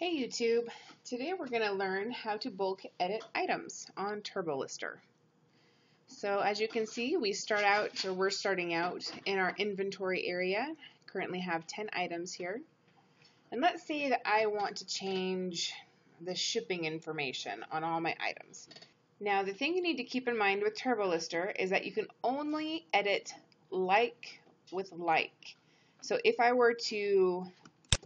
Hey YouTube! Today we're going to learn how to bulk edit items on TurboLister. So as you can see we start out, or we're starting out in our inventory area. Currently have 10 items here. And let's say that I want to change the shipping information on all my items. Now the thing you need to keep in mind with TurboLister is that you can only edit like with like. So if I were to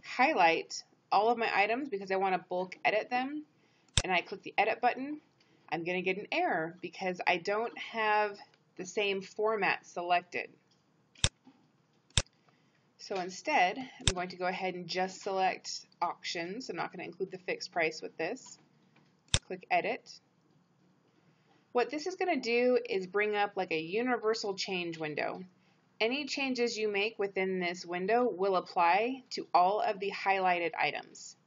highlight all of my items because I want to bulk edit them and I click the edit button, I'm going to get an error because I don't have the same format selected. So instead, I'm going to go ahead and just select auctions. I'm not going to include the fixed price with this. Click edit. What this is going to do is bring up like a universal change window. Any changes you make within this window will apply to all of the highlighted items.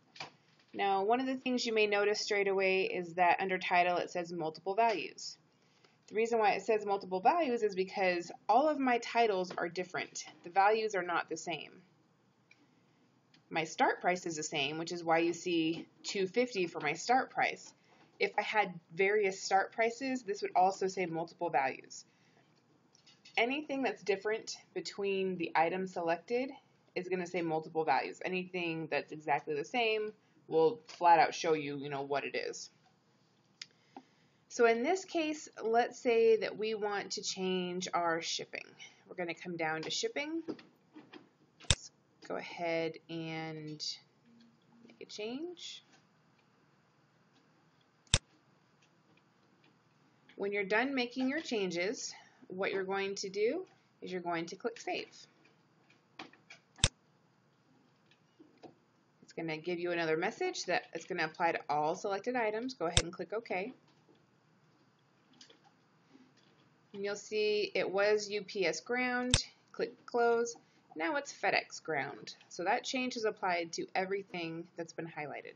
Now, one of the things you may notice straight away is that under title it says multiple values. The reason why it says multiple values is because all of my titles are different. The values are not the same. My start price is the same, which is why you see 250 for my start price. If I had various start prices, this would also say multiple values anything that's different between the item selected is going to say multiple values. Anything that's exactly the same will flat out show you, you know, what it is. So in this case, let's say that we want to change our shipping. We're going to come down to shipping. Let's go ahead and make a change. When you're done making your changes, what you're going to do is you're going to click Save. It's going to give you another message that it's going to apply to all selected items. Go ahead and click OK. And you'll see it was UPS ground. Click Close. Now it's FedEx ground. So that change is applied to everything that's been highlighted.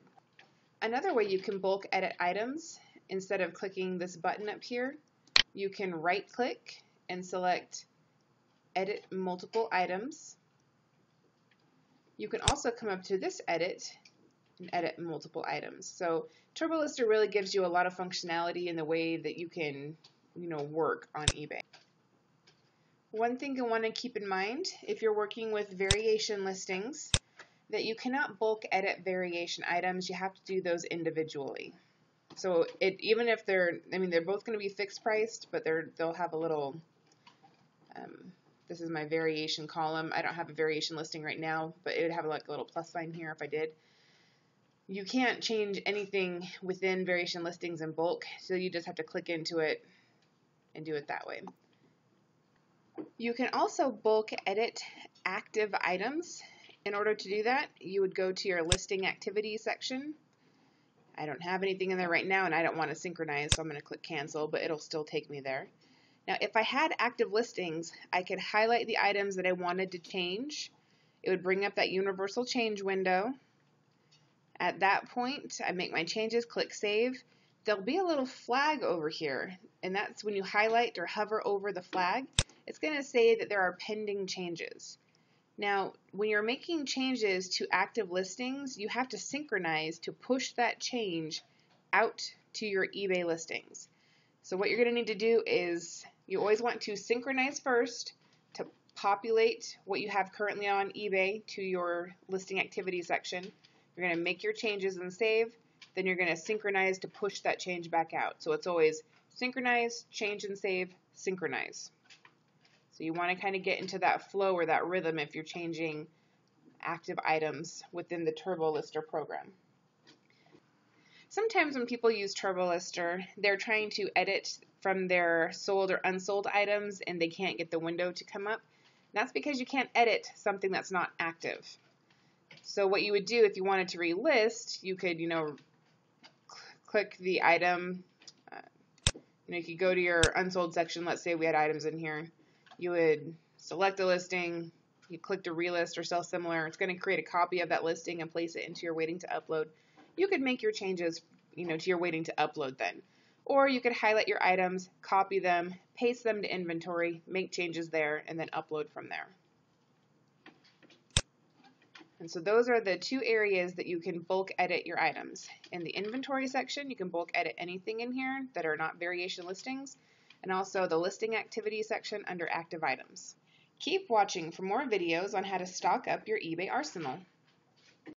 Another way you can bulk edit items, instead of clicking this button up here, you can right click and select edit multiple items. You can also come up to this edit and edit multiple items. So TurboLister really gives you a lot of functionality in the way that you can you know, work on eBay. One thing you want to keep in mind if you're working with variation listings that you cannot bulk edit variation items, you have to do those individually. So it even if they're, I mean, they're both going to be fixed priced, but they're they'll have a little. Um, this is my variation column. I don't have a variation listing right now, but it would have like a little plus sign here if I did. You can't change anything within variation listings in bulk, so you just have to click into it and do it that way. You can also bulk edit active items. In order to do that, you would go to your listing activity section I don't have anything in there right now and I don't want to synchronize, so I'm going to click cancel, but it'll still take me there. Now, if I had active listings, I could highlight the items that I wanted to change. It would bring up that universal change window. At that point, I make my changes, click save. There'll be a little flag over here, and that's when you highlight or hover over the flag, it's going to say that there are pending changes. Now, when you're making changes to active listings, you have to synchronize to push that change out to your eBay listings. So what you're going to need to do is you always want to synchronize first to populate what you have currently on eBay to your listing activity section. You're going to make your changes and save. Then you're going to synchronize to push that change back out. So it's always synchronize, change and save, synchronize. So you want to kind of get into that flow or that rhythm if you're changing active items within the TurboLister program. Sometimes when people use TurboLister, they're trying to edit from their sold or unsold items and they can't get the window to come up. That's because you can't edit something that's not active. So what you would do if you wanted to relist, you could, you know, click the item. Uh, you know, you could go to your unsold section. Let's say we had items in here you would select a listing, you click to relist or sell similar. It's going to create a copy of that listing and place it into your waiting to upload. You could make your changes, you know, to your waiting to upload then. Or you could highlight your items, copy them, paste them to inventory, make changes there, and then upload from there. And so those are the two areas that you can bulk edit your items. In the inventory section, you can bulk edit anything in here that are not variation listings, and also the listing activity section under active items. Keep watching for more videos on how to stock up your eBay arsenal.